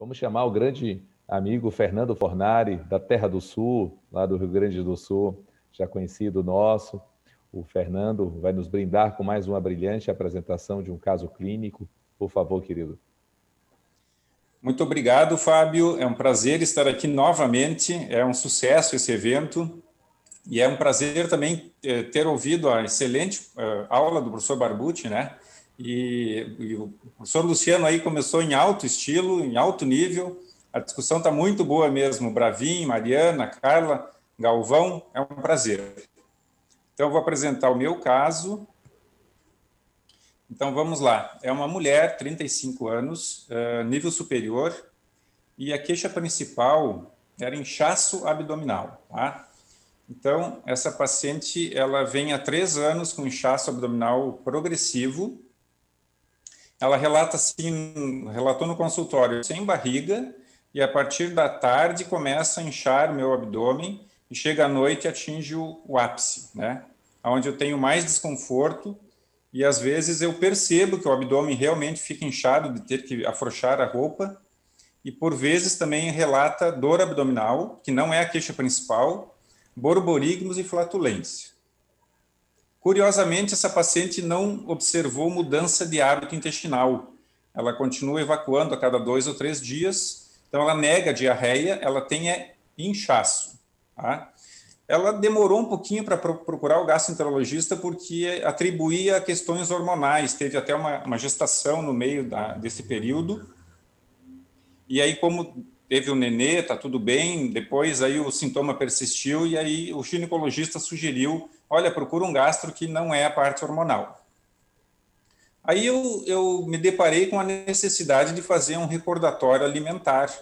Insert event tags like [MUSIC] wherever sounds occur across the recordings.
Vamos chamar o grande amigo Fernando Fornari, da Terra do Sul, lá do Rio Grande do Sul, já conhecido nosso. O Fernando vai nos brindar com mais uma brilhante apresentação de um caso clínico. Por favor, querido. Muito obrigado, Fábio. É um prazer estar aqui novamente. É um sucesso esse evento. E é um prazer também eh, ter ouvido a excelente eh, aula do professor Barbucci, né? E, e, o professor Luciano aí começou em alto estilo, em alto nível. A discussão está muito boa mesmo. Bravin, Mariana, Carla, Galvão, é um prazer. Então, eu vou apresentar o meu caso. Então, vamos lá. É uma mulher, 35 anos, uh, nível superior, e a queixa principal era inchaço abdominal. Tá? Então, essa paciente, ela vem há três anos com inchaço abdominal progressivo. Ela relata assim, relatou no consultório, sem barriga, e a partir da tarde começa a inchar o meu abdômen e chega à noite e atinge o, o ápice, né? Onde eu tenho mais desconforto e às vezes eu percebo que o abdômen realmente fica inchado de ter que afrouxar a roupa e por vezes também relata dor abdominal, que não é a queixa principal, borborigmos e flatulência. Curiosamente, essa paciente não observou mudança de hábito intestinal. Ela continua evacuando a cada dois ou três dias, então ela nega a diarreia, ela tem é inchaço. Tá? Ela demorou um pouquinho para procurar o gastroenterologista porque atribuía questões hormonais, teve até uma, uma gestação no meio da, desse período. E aí, como teve o nenê, tá tudo bem, depois aí o sintoma persistiu e aí o ginecologista sugeriu, olha, procura um gastro que não é a parte hormonal. Aí eu, eu me deparei com a necessidade de fazer um recordatório alimentar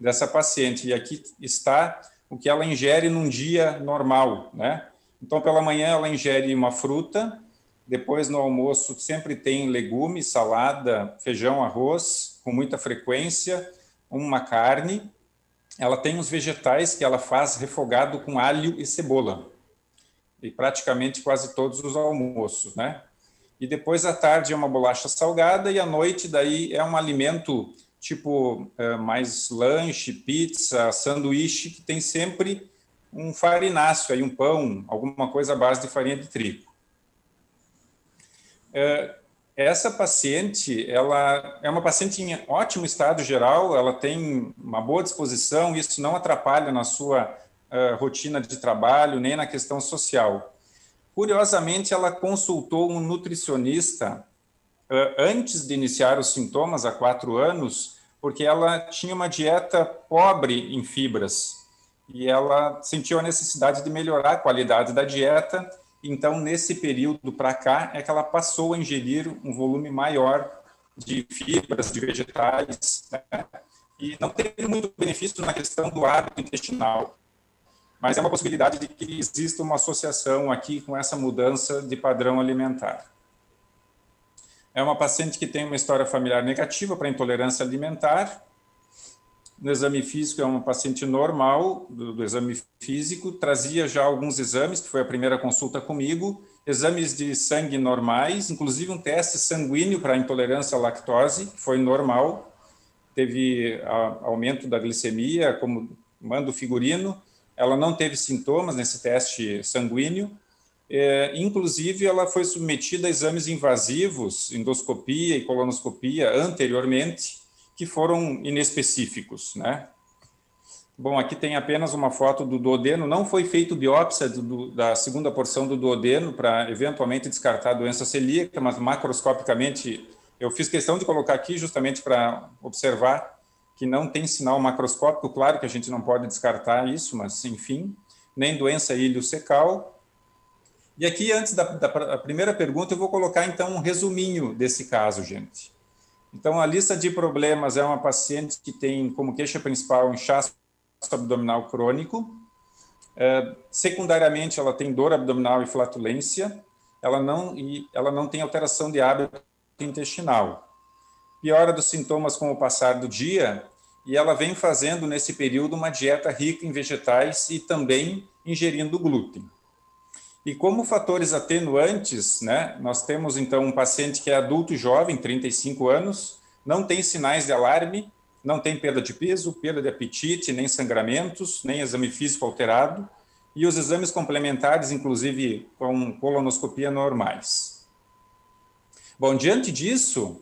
dessa paciente, e aqui está o que ela ingere num dia normal, né? Então, pela manhã ela ingere uma fruta, depois no almoço sempre tem legumes, salada, feijão, arroz, com muita frequência, uma carne. Ela tem os vegetais que ela faz refogado com alho e cebola. E praticamente quase todos os almoços, né? E depois à tarde é uma bolacha salgada e à noite daí é um alimento tipo é, mais lanche, pizza, sanduíche, que tem sempre um farináceo, aí, um pão, alguma coisa à base de farinha de trigo. É, essa paciente, ela é uma paciente em ótimo estado geral, ela tem uma boa disposição, isso não atrapalha na sua uh, rotina de trabalho, nem na questão social. Curiosamente, ela consultou um nutricionista antes de iniciar os sintomas, há quatro anos, porque ela tinha uma dieta pobre em fibras e ela sentiu a necessidade de melhorar a qualidade da dieta. Então, nesse período para cá, é que ela passou a ingerir um volume maior de fibras, de vegetais, né? e não teve muito benefício na questão do hábito intestinal. Mas é uma possibilidade de que exista uma associação aqui com essa mudança de padrão alimentar. É uma paciente que tem uma história familiar negativa para intolerância alimentar. No exame físico, é uma paciente normal do, do, exame físico, trazia já alguns exames, que foi a primeira consulta comigo, exames de sangue normais, inclusive um teste sanguíneo para intolerância à lactose, que foi normal, teve a, aumento da glicemia, como manda o figurino, ela não teve sintomas nesse teste sanguíneo, é, inclusive, ela foi submetida a exames invasivos, endoscopia e colonoscopia, anteriormente, que foram inespecíficos, né? Bom, aqui tem apenas uma foto do duodeno. Não foi feito biópsia do, do, da segunda porção do duodeno para eventualmente descartar a doença celíaca, mas macroscopicamente eu fiz questão de colocar aqui justamente para observar que não tem sinal macroscópico. Claro que a gente não pode descartar isso, mas enfim, nem doença ilho-secal e aqui, antes da, da primeira pergunta, eu vou colocar então um resuminho desse caso, gente. Então, a lista de problemas é uma paciente que tem como queixa principal inchaço abdominal crônico. É, secundariamente, ela tem dor abdominal e flatulência. Ela não, e ela não tem alteração de hábito intestinal. Piora dos sintomas com o passar do dia e ela vem fazendo nesse período uma dieta rica em vegetais e também ingerindo glúten. E como fatores atenuantes, né, nós temos então um paciente que é adulto jovem, 35 anos, não tem sinais de alarme, não tem perda de peso, perda de apetite, nem sangramentos, nem exame físico alterado, e os exames complementares, inclusive com colonoscopia normais. Bom, diante disso,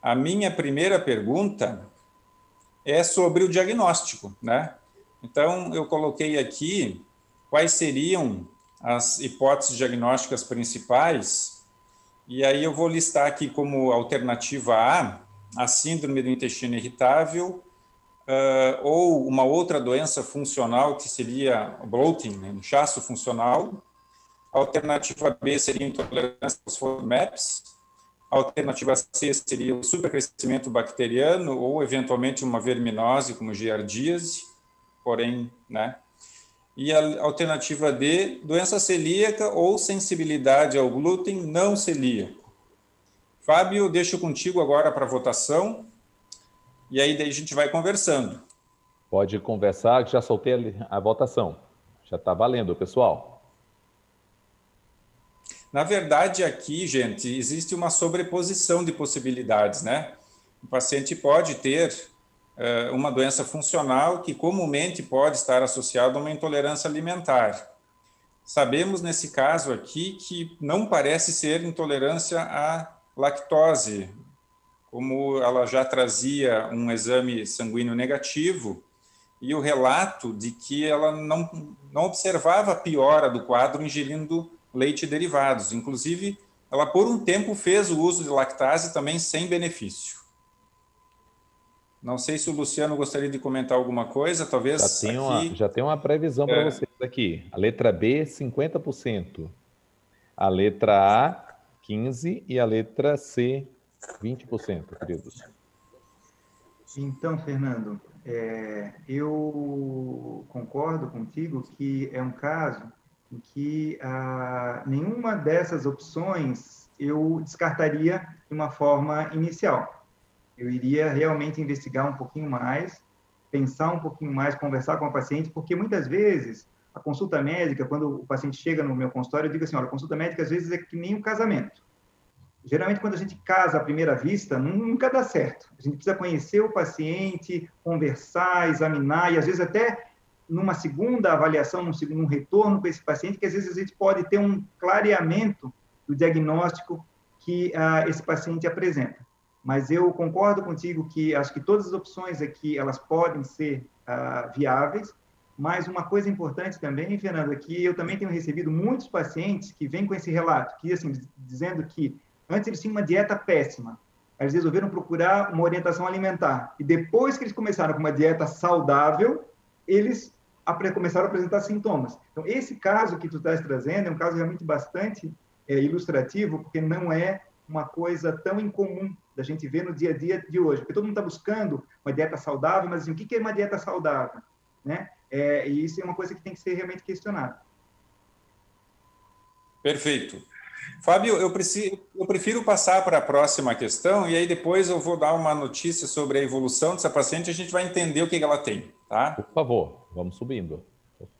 a minha primeira pergunta é sobre o diagnóstico, né? Então, eu coloquei aqui quais seriam as hipóteses diagnósticas principais, e aí eu vou listar aqui como alternativa A a síndrome do intestino irritável, uh, ou uma outra doença funcional, que seria bloating, né, inchaço funcional. Alternativa B seria intolerância aos FODMAPs. Alternativa C seria o supercrescimento bacteriano ou, eventualmente, uma verminose, como giardíase, porém, né? E a alternativa D, doença celíaca ou sensibilidade ao glúten não celíaco. Fábio, deixo contigo agora para votação. E aí daí a gente vai conversando. Pode conversar, já soltei a votação. Já está valendo, pessoal. Na verdade, aqui, gente, existe uma sobreposição de possibilidades, né? O paciente pode ter uma doença funcional que comumente pode estar associada a uma intolerância alimentar. Sabemos nesse caso aqui que não parece ser intolerância a lactose, como ela já trazia um exame sanguíneo negativo e o relato de que ela não, não observava piora do quadro ingerindo leite e derivados. Inclusive, ela por um tempo fez o uso de lactase também sem benefício. Não sei se o Luciano gostaria de comentar alguma coisa, talvez. Já tem uma, já tem uma previsão para é... vocês aqui. A letra B, 50%. A letra A, 15% e a letra C, 20%, queridos. Então, Fernando, é, eu concordo contigo que é um caso em que ah, nenhuma dessas opções eu descartaria de uma forma inicial. Eu iria realmente investigar um pouquinho mais, pensar um pouquinho mais, conversar com o paciente, porque muitas vezes a consulta médica, quando o paciente chega no meu consultório, eu digo assim, olha, a consulta médica às vezes é que nem um casamento. Geralmente, quando a gente casa à primeira vista, nunca dá certo. A gente precisa conhecer o paciente, conversar, examinar, e às vezes até numa segunda avaliação, num segundo retorno com esse paciente, que às vezes a gente pode ter um clareamento do diagnóstico que uh, esse paciente apresenta. Mas eu concordo contigo que acho que todas as opções aqui elas podem ser uh, viáveis, mas uma coisa importante também, Fernando, é que eu também tenho recebido muitos pacientes que vêm com esse relato, que assim, dizendo que antes eles tinham uma dieta péssima, eles resolveram procurar uma orientação alimentar, e depois que eles começaram com uma dieta saudável, eles começaram a apresentar sintomas. Então, esse caso que tu estás trazendo é um caso realmente bastante é, ilustrativo, porque não é uma coisa tão incomum da gente ver no dia a dia de hoje, porque todo mundo está buscando uma dieta saudável, mas assim, o que é uma dieta saudável? Né? É, e isso é uma coisa que tem que ser realmente questionada. Perfeito. Fábio, eu, preciso, eu prefiro passar para a próxima questão e aí depois eu vou dar uma notícia sobre a evolução dessa paciente e a gente vai entender o que ela tem, tá? Por favor, vamos subindo.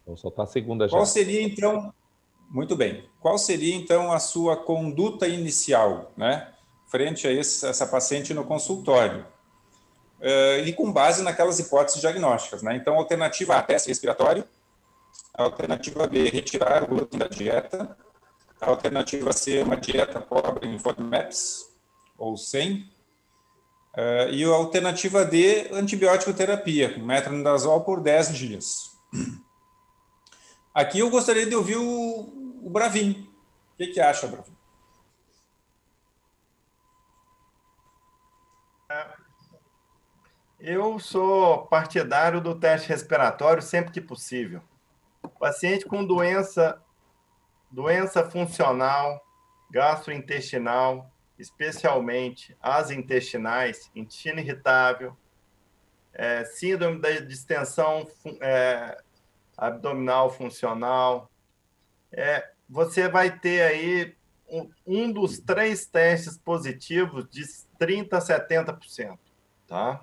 Vou soltar a segunda já. Qual seria, então, muito bem, qual seria, então, a sua conduta inicial, né? Frente a esse, essa paciente no consultório. Uh, e com base naquelas hipóteses diagnósticas. Né? Então, alternativa A, teste respiratório. Alternativa B, retirar o glúten da dieta. Alternativa C, uma dieta pobre em FODMAPs, ou sem. Uh, e a alternativa D, antibiótico terapia, metronidazol por 10 dias. Aqui eu gostaria de ouvir o, o Bravin. O que, que acha, Bravin? Eu sou partidário do teste respiratório sempre que possível. Paciente com doença, doença funcional, gastrointestinal, especialmente as intestinais, intestino irritável, é, síndrome da distensão é, abdominal funcional, é, você vai ter aí um, um dos três testes positivos de 30% a 70%, tá?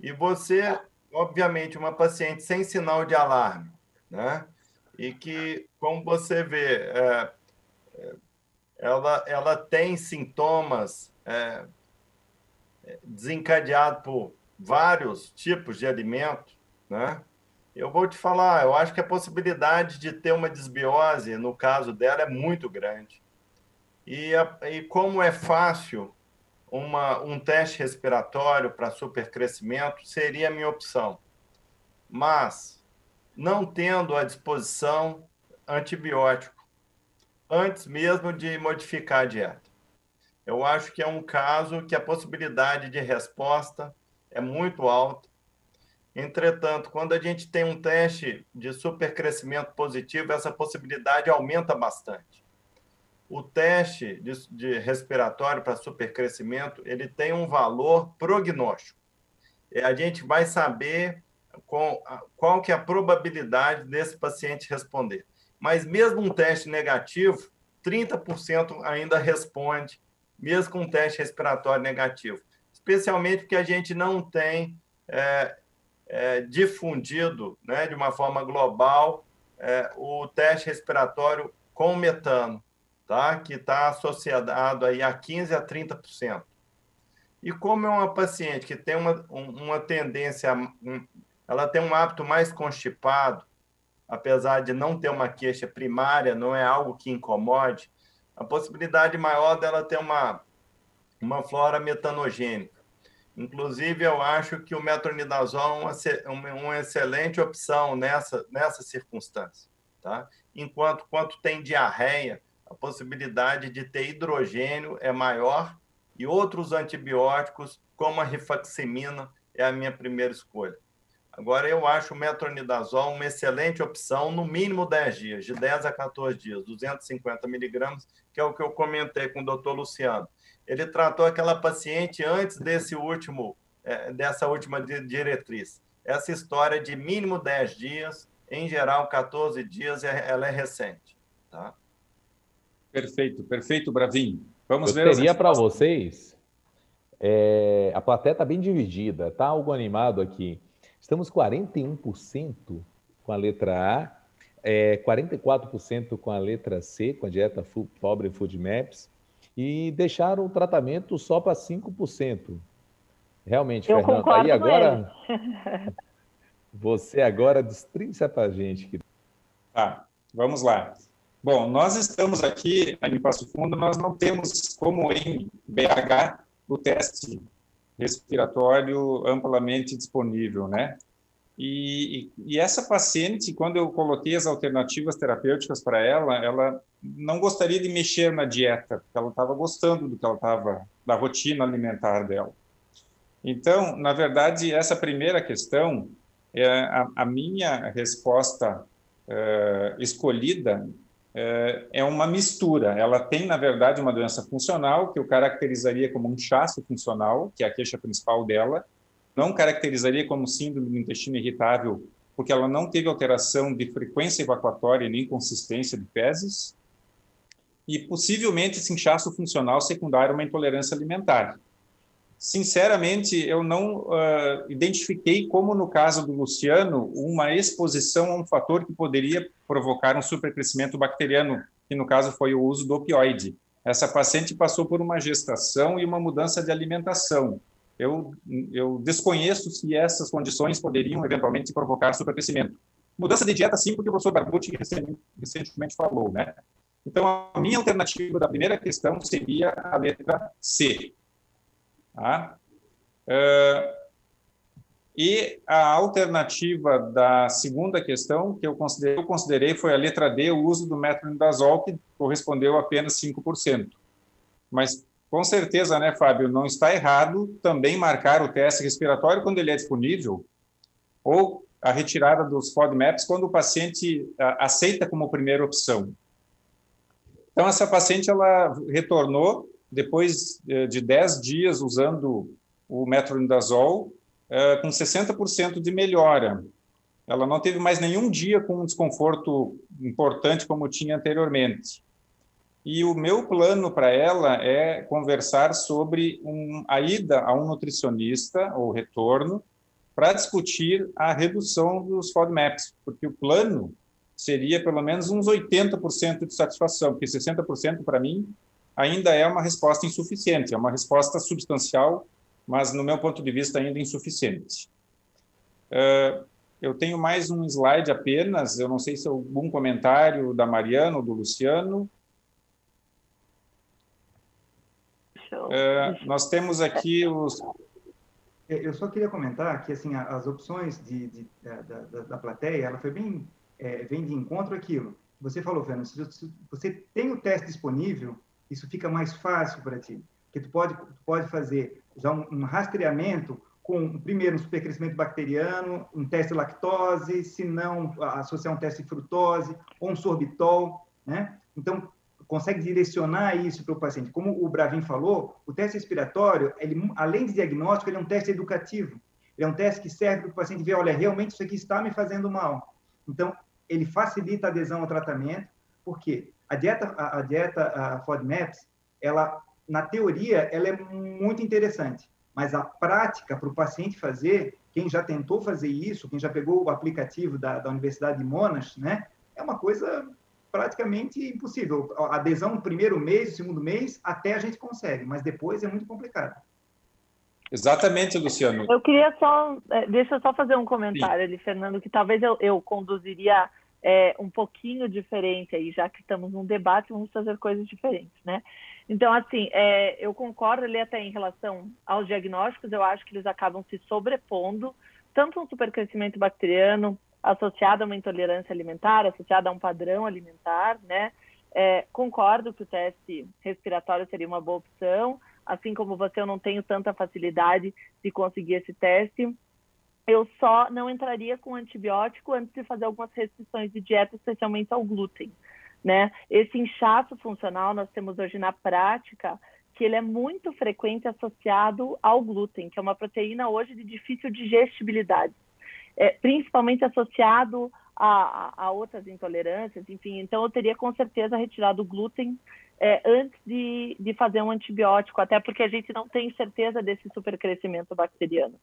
E você, obviamente, uma paciente sem sinal de alarme, né? E que, como você vê, é, é, ela, ela tem sintomas é, desencadeados por vários tipos de alimento, né? Eu vou te falar, eu acho que a possibilidade de ter uma desbiose, no caso dela, é muito grande. E, a, e como é fácil uma, um teste respiratório para supercrescimento, seria a minha opção. Mas, não tendo à disposição antibiótico, antes mesmo de modificar a dieta. Eu acho que é um caso que a possibilidade de resposta é muito alta Entretanto, quando a gente tem um teste de supercrescimento positivo, essa possibilidade aumenta bastante. O teste de, de respiratório para supercrescimento, ele tem um valor prognóstico. A gente vai saber qual, qual que é a probabilidade desse paciente responder. Mas mesmo um teste negativo, 30% ainda responde, mesmo com um teste respiratório negativo. Especialmente porque a gente não tem é, é, difundido né, de uma forma global é, o teste respiratório com metano, tá? que está associado aí a 15% a 30%. E como é uma paciente que tem uma, uma tendência, ela tem um hábito mais constipado, apesar de não ter uma queixa primária, não é algo que incomode, a possibilidade maior dela ter uma, uma flora metanogênica. Inclusive, eu acho que o metronidazol é uma, uma excelente opção nessa, nessa circunstância. Tá? Enquanto quanto tem diarreia, a possibilidade de ter hidrogênio é maior e outros antibióticos, como a rifaximina, é a minha primeira escolha. Agora, eu acho o metronidazol uma excelente opção, no mínimo 10 dias, de 10 a 14 dias, 250 miligramas, que é o que eu comentei com o doutor Luciano ele tratou aquela paciente antes desse último, é, dessa última diretriz. Essa história de mínimo 10 dias, em geral 14 dias, é, ela é recente. Tá? Perfeito, perfeito, Bravinho. Vamos Eu ver. Teria para vocês. É, a plateia está bem dividida, está algo animado aqui. Estamos 41% com a letra A, é, 44% com a letra C, com a dieta pobre Food Maps, e deixaram o tratamento só para 5%. Realmente, Eu Fernando, aí agora. [LAUGHS] você agora destrinça para a gente. Tá, vamos lá. Bom, nós estamos aqui em Passo Fundo, nós não temos, como em BH, o teste respiratório amplamente disponível, né? E, e, essa paciente, quando eu coloquei as alternativas terapêuticas para ela, ela não gostaria de mexer na dieta, porque ela estava gostando do que ela estava, da rotina alimentar dela. Então, na verdade, essa primeira questão, é a, a minha resposta é, escolhida é, é uma mistura. Ela tem, na verdade, uma doença funcional, que eu caracterizaria como um chasso funcional, que é a queixa principal dela, não caracterizaria como síndrome do intestino irritável, porque ela não teve alteração de frequência evacuatória nem consistência de fezes, e possivelmente esse inchaço funcional secundário a uma intolerância alimentar. Sinceramente, eu não uh, identifiquei, como no caso do Luciano, uma exposição a um fator que poderia provocar um supercrescimento bacteriano, que no caso foi o uso do opioide. Essa paciente passou por uma gestação e uma mudança de alimentação eu, eu desconheço se essas condições poderiam eventualmente provocar supercrescimento. Mudança de dieta, sim, porque o professor Barbucci recentemente falou, né? Então, a minha alternativa da primeira questão seria a letra C. Tá? Uh, e a alternativa da segunda questão, que eu considerei, eu considerei foi a letra D, o uso do metronidazol, que correspondeu apenas 5%. Mas com certeza, né, Fábio? Não está errado também marcar o teste respiratório quando ele é disponível, ou a retirada dos FODMAPs quando o paciente aceita como primeira opção. Então, essa paciente ela retornou depois eh, de 10 dias usando o metronidazol eh, com 60% de melhora. Ela não teve mais nenhum dia com um desconforto importante como tinha anteriormente. E o meu plano para ela é conversar sobre um, a ida a um nutricionista, ou retorno, para discutir a redução dos FODMAPs, porque o plano seria pelo menos uns 80% de satisfação, porque 60% para mim ainda é uma resposta insuficiente, é uma resposta substancial mas no meu ponto de vista ainda insuficiente. Uh, eu tenho mais um slide apenas, eu não sei se é algum comentário da Mariana ou do Luciano. Uh, nós temos aqui os. Eu só queria comentar que assim as opções de, de da, da, da, plateia, ela foi bem é, vem de encontro aquilo. Você falou, Fernando, se você tem o teste disponível, isso fica mais fácil para ti, porque tu pode tu pode fazer já um, um rastreamento com, primeiro, um supercrescimento bacteriano, um teste de lactose, se não, associar um teste de frutose ou um sorbitol, né? Então, consegue direcionar isso para o paciente. Como o Bravin falou, o teste respiratório, ele, além de diagnóstico, ele é um teste educativo. Ele é um teste que serve para o paciente ver, olha, realmente isso aqui está me fazendo mal. Então, ele facilita a adesão ao tratamento, porque a dieta, a, a dieta a FODMAPs, ela, na teoria, ela é muito interessante mas a prática para o paciente fazer, quem já tentou fazer isso, quem já pegou o aplicativo da, da Universidade de Monash, né, é uma coisa praticamente impossível. A adesão no primeiro mês, no segundo mês, até a gente consegue, mas depois é muito complicado. Exatamente, Luciano. Eu queria só, é, deixa eu só fazer um comentário Sim. ali, Fernando, que talvez eu, eu conduziria é, um pouquinho diferente aí, já que estamos num debate, vamos fazer coisas diferentes, né? Então, assim, é, eu concordo ali até em relação aos diagnósticos, eu acho que eles acabam se sobrepondo, tanto um supercrescimento bacteriano associado a uma intolerância alimentar, associado a um padrão alimentar, né? É, concordo que o teste respiratório seria uma boa opção, assim como você, eu não tenho tanta facilidade de conseguir esse teste. Eu só não entraria com antibiótico antes de fazer algumas restrições de dieta, especialmente ao glúten. Né? Esse inchaço funcional nós temos hoje na prática que ele é muito frequente associado ao glúten, que é uma proteína hoje de difícil digestibilidade, é, principalmente associado a, a, outras intolerâncias, enfim. Então, eu teria com certeza retirado o glúten é, antes de, de fazer um antibiótico, até porque a gente não tem certeza desse supercrescimento bacteriano.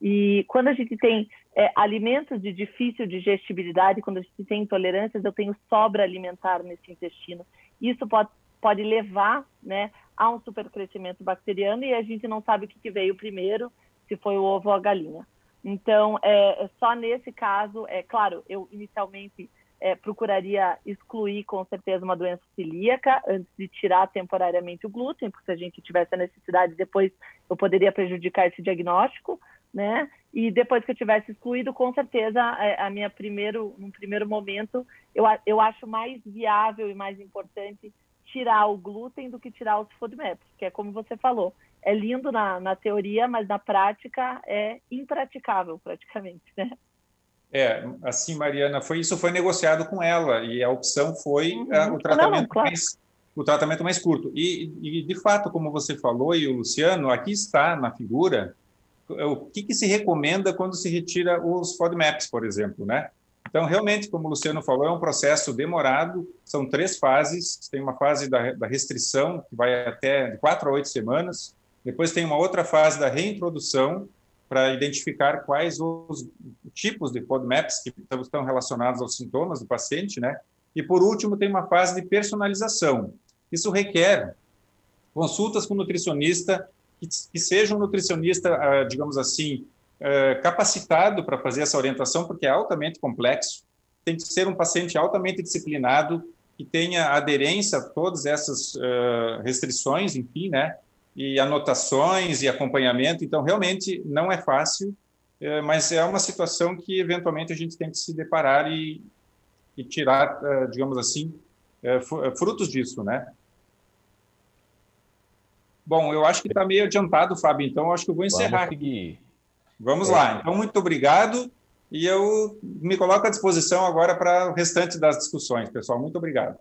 E quando a gente tem é, alimentos de difícil digestibilidade, quando a gente tem intolerâncias, eu tenho sobra alimentar nesse intestino. Isso pode, pode levar né, a um supercrescimento bacteriano e a gente não sabe o que, que veio primeiro, se foi o ovo ou a galinha. Então, é, é só nesse caso, é claro, eu inicialmente é, procuraria excluir com certeza uma doença celíaca antes de tirar temporariamente o glúten, porque se a gente tivesse a necessidade depois eu poderia prejudicar esse diagnóstico, né? E depois que eu tivesse excluído, com certeza, é, a, minha primeiro, num primeiro momento, eu, eu acho mais viável e mais importante tirar o glúten do que tirar os FODMAPs, que é como você falou, é lindo na, na teoria, mas na prática é impraticável, praticamente, né? É, assim, Mariana, foi isso foi negociado com ela e a opção foi uhum. uh, o tratamento Não, claro. mais o tratamento mais curto. E, e, de fato, como você falou e o Luciano, aqui está na figura o que, que, se recomenda quando se retira os FODMAPs, por exemplo, né? Então, realmente, como o Luciano falou, é um processo demorado, são três fases, tem uma fase da, da restrição, que vai até de quatro a oito semanas, depois tem uma outra fase da reintrodução, para identificar quais os tipos de FODMAPs que estão relacionados aos sintomas do paciente, né? E, por último, tem uma fase de personalização. Isso requer consultas com nutricionista que, que seja um nutricionista, ah, digamos assim, ah, capacitado para fazer essa orientação, porque é altamente complexo. Tem que ser um paciente altamente disciplinado, que tenha aderência a todas essas ah, restrições, enfim, né? E anotações e acompanhamento. Então, realmente não é fácil, eh, mas é uma situação que eventualmente a gente tem que se deparar e, e tirar, digamos assim, eh, frutos disso, né? Bom, eu acho que está meio adiantado, Fábio, então acho que eu vou encerrar. Vamos. Vamos lá. Então, muito obrigado. E eu me coloco à disposição agora para o restante das discussões, pessoal. Muito obrigado.